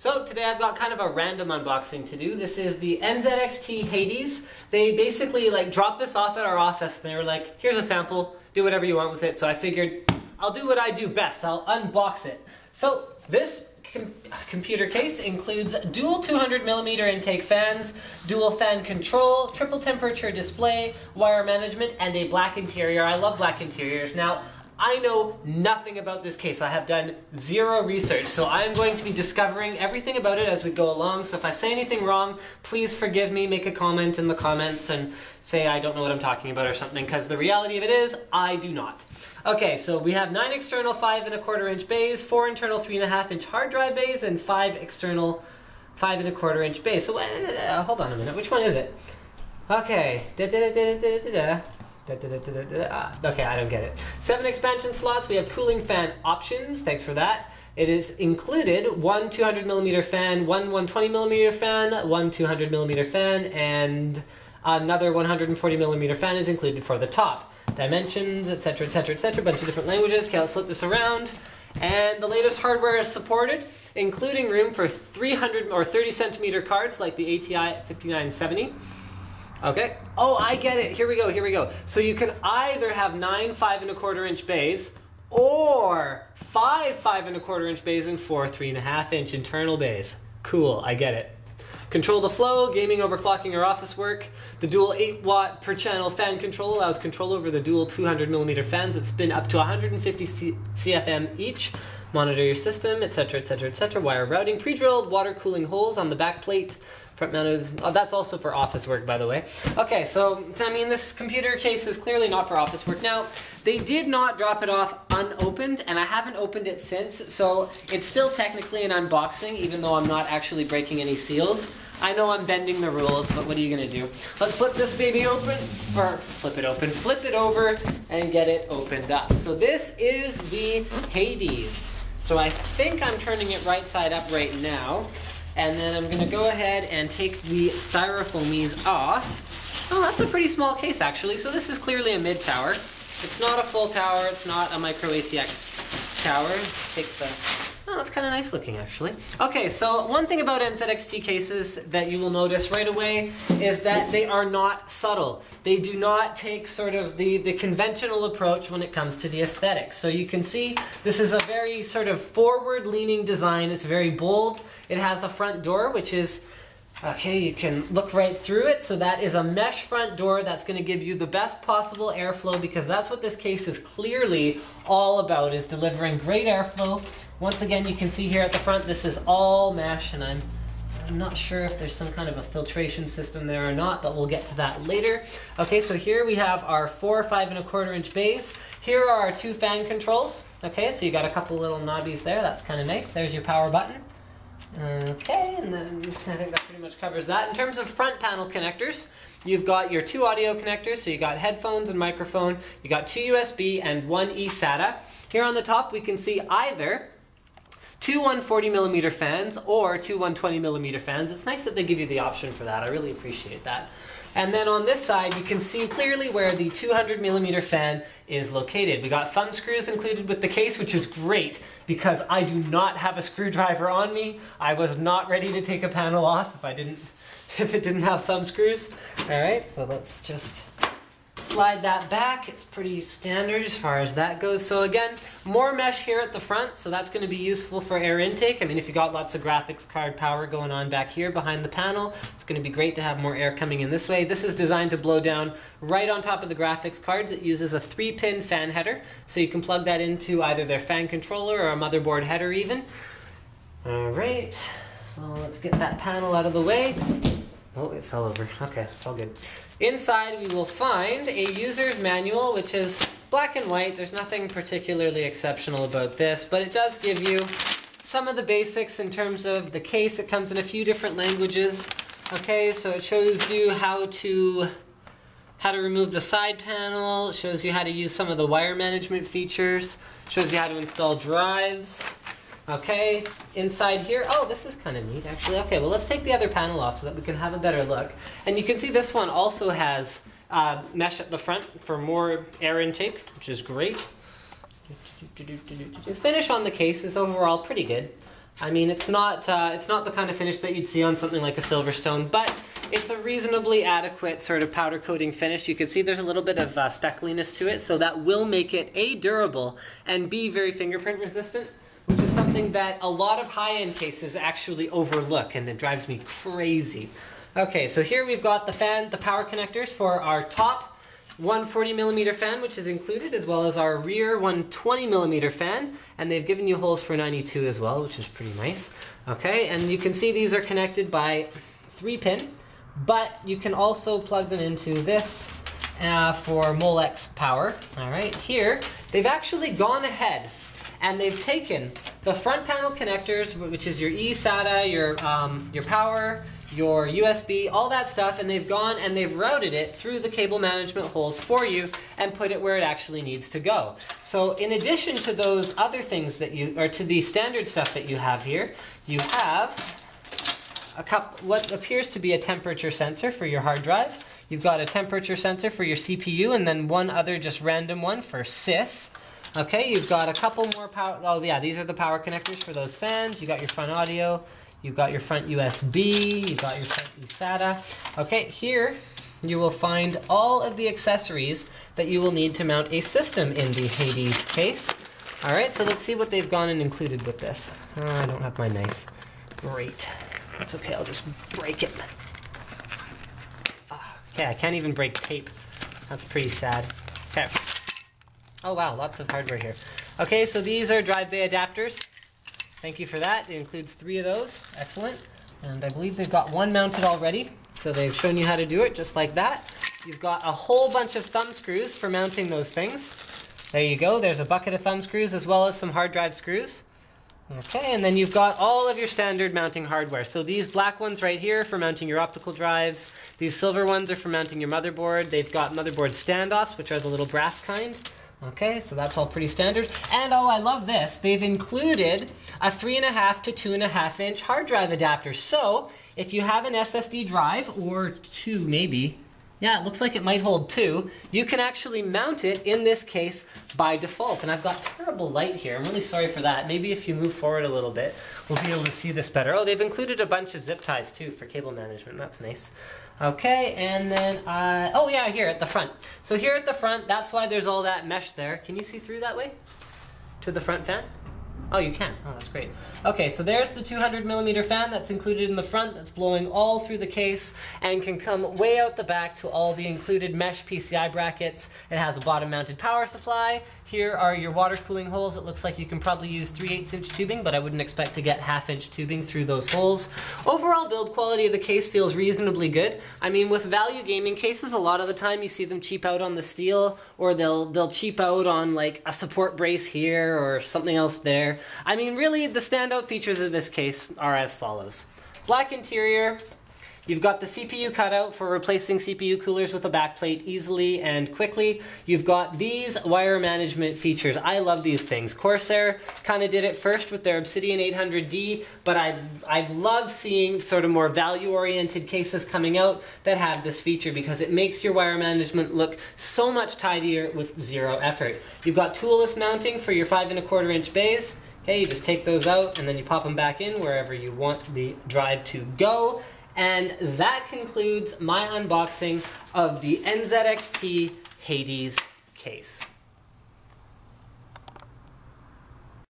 So today I've got kind of a random unboxing to do. This is the NZXT Hades. They basically like dropped this off at our office and they were like, here's a sample, do whatever you want with it. So I figured I'll do what I do best, I'll unbox it. So this com computer case includes dual 200 millimeter intake fans, dual fan control, triple temperature display, wire management, and a black interior. I love black interiors. Now, I know nothing about this case. I have done zero research, so I am going to be discovering everything about it as we go along. So if I say anything wrong, please forgive me, make a comment in the comments and say I don't know what I'm talking about or something, because the reality of it is, I do not. Okay, so we have nine external five and a quarter inch bays, four internal three and a half inch hard drive bays, and five external five and a quarter inch bays. So uh, hold on a minute, which one is it? Okay, da da da da da da. Da, da, da, ah, okay, I don't get it. Seven expansion slots. We have cooling fan options. Thanks for that. It is included one 200 millimeter fan, one 120 millimeter fan, one 200 millimeter fan, and another 140 millimeter fan is included for the top. Dimensions, etc., etc., etc. Bunch of different languages. Okay, let's flip this around. And the latest hardware is supported, including room for 300 or 30 centimeter cards like the ATI 5970. Okay. Oh, I get it. Here we go. Here we go. So you can either have nine five and a quarter inch bays, or five five and a quarter inch bays and four three and a half inch internal bays. Cool. I get it. Control the flow, gaming, overclocking, or office work. The dual 8 watt per channel fan control allows control over the dual 200 millimeter fans that spin up to 150 C CFM each. Monitor your system, etc., etc., etc. Wire routing, pre-drilled water cooling holes on the back plate front mounted. Oh, that's also for office work, by the way. Okay, so I mean, this computer case is clearly not for office work. Now, they did not drop it off unopened, and I haven't opened it since, so it's still technically an unboxing, even though I'm not actually breaking any seals. I know I'm bending the rules, but what are you gonna do? Let's flip this baby open, or flip it open, flip it over, and get it opened up. So this is the Hades. So I think I'm turning it right side up right now. And then I'm gonna go ahead and take the styrofoamies off. Oh, that's a pretty small case actually. So this is clearly a mid tower. It's not a full tower, it's not a micro ATX tower. Take the, oh, that's kind of nice looking actually. Okay, so one thing about NZXT cases that you will notice right away is that they are not subtle. They do not take sort of the, the conventional approach when it comes to the aesthetics. So you can see this is a very sort of forward leaning design. It's very bold. It has a front door, which is, okay, you can look right through it. So that is a mesh front door that's gonna give you the best possible airflow because that's what this case is clearly all about, is delivering great airflow. Once again, you can see here at the front, this is all mesh and I'm I'm not sure if there's some kind of a filtration system there or not, but we'll get to that later. Okay, so here we have our four, five and a quarter inch bays. Here are our two fan controls. Okay, so you got a couple little knobbies there. That's kind of nice. There's your power button. Okay, and then I think that pretty much covers that. In terms of front panel connectors, you've got your two audio connectors, so you got headphones and microphone, you got two USB and one eSATA. Here on the top we can see either two 140 millimeter fans or two 120 millimeter fans. It's nice that they give you the option for that. I really appreciate that. And then on this side, you can see clearly where the 200 millimeter fan is located. We got thumb screws included with the case, which is great because I do not have a screwdriver on me. I was not ready to take a panel off if I didn't, if it didn't have thumb screws. All right, so let's just slide that back. It's pretty standard as far as that goes. So again, more mesh here at the front, so that's going to be useful for air intake. I mean, if you got lots of graphics card power going on back here behind the panel, it's going to be great to have more air coming in this way. This is designed to blow down right on top of the graphics cards. It uses a three-pin fan header, so you can plug that into either their fan controller or a motherboard header even. All right, so let's get that panel out of the way. Oh, it fell over. Okay, it's all good. Inside, we will find a user's manual, which is black and white. There's nothing particularly exceptional about this, but it does give you some of the basics in terms of the case. It comes in a few different languages. Okay, so it shows you how to how to remove the side panel, shows you how to use some of the wire management features, shows you how to install drives. Okay, inside here, oh, this is kind of neat actually. Okay, well let's take the other panel off so that we can have a better look. And you can see this one also has uh, mesh at the front for more air intake, which is great. The finish on the case is overall pretty good. I mean, it's not uh, it's not the kind of finish that you'd see on something like a Silverstone, but it's a reasonably adequate sort of powder coating finish. You can see there's a little bit of uh, speckliness to it, so that will make it A, durable, and B, very fingerprint resistant, something that a lot of high-end cases actually overlook, and it drives me crazy. Okay, so here we've got the fan, the power connectors for our top 140 millimeter fan, which is included, as well as our rear 120 millimeter fan, and they've given you holes for 92 as well, which is pretty nice. Okay, and you can see these are connected by three pin but you can also plug them into this uh, for Molex power. All right, here they've actually gone ahead and they've taken the front panel connectors, which is your eSATA, your um, your power, your USB, all that stuff, and they've gone and they've routed it through the cable management holes for you and put it where it actually needs to go. So in addition to those other things that you, or to the standard stuff that you have here, you have a cup, what appears to be a temperature sensor for your hard drive. You've got a temperature sensor for your CPU and then one other just random one for sys. Okay, you've got a couple more power, oh yeah, these are the power connectors for those fans. You got your front audio, you've got your front USB, you've got your front eSATA. Okay, here you will find all of the accessories that you will need to mount a system in the Hades case. All right, so let's see what they've gone and included with this. Oh, I don't have my knife. Great. That's okay, I'll just break it. Ah, okay, I can't even break tape. That's pretty sad. Okay. Oh wow, lots of hardware here. Okay, so these are drive bay adapters. Thank you for that. It includes three of those. Excellent. And I believe they've got one mounted already. So they've shown you how to do it just like that. You've got a whole bunch of thumb screws for mounting those things. There you go. There's a bucket of thumb screws as well as some hard drive screws. Okay, and then you've got all of your standard mounting hardware. So these black ones right here for mounting your optical drives. These silver ones are for mounting your motherboard. They've got motherboard standoffs, which are the little brass kind. Okay, so that's all pretty standard. And oh, I love this. They've included a three and a half to two and a half inch hard drive adapter. So if you have an SSD drive, or two maybe, yeah, it looks like it might hold two. You can actually mount it in this case by default. And I've got terrible light here. I'm really sorry for that. Maybe if you move forward a little bit, we'll be able to see this better. Oh, they've included a bunch of zip ties too for cable management. That's nice. Okay, and then, uh, oh yeah, here at the front. So here at the front, that's why there's all that mesh there. Can you see through that way? To the front fan? Oh, you can. Oh, that's great. Okay, so there's the 200 millimeter fan that's included in the front that's blowing all through the case and can come way out the back to all the included mesh PCI brackets. It has a bottom mounted power supply. Here are your water cooling holes. It looks like you can probably use 3 8 inch tubing, but I wouldn't expect to get half inch tubing through those holes. Overall build quality of the case feels reasonably good. I mean, with value gaming cases, a lot of the time you see them cheap out on the steel, or they'll they'll cheap out on like a support brace here or something else there. I mean, really, the standout features of this case are as follows. Black interior, You've got the CPU cutout for replacing CPU coolers with a backplate easily and quickly. You've got these wire management features. I love these things. Corsair kind of did it first with their Obsidian 800D, but I, I love seeing sort of more value-oriented cases coming out that have this feature because it makes your wire management look so much tidier with zero effort. You've got toolless mounting for your five and a quarter inch bays. Okay, you just take those out and then you pop them back in wherever you want the drive to go. And that concludes my unboxing of the NZXT Hades case.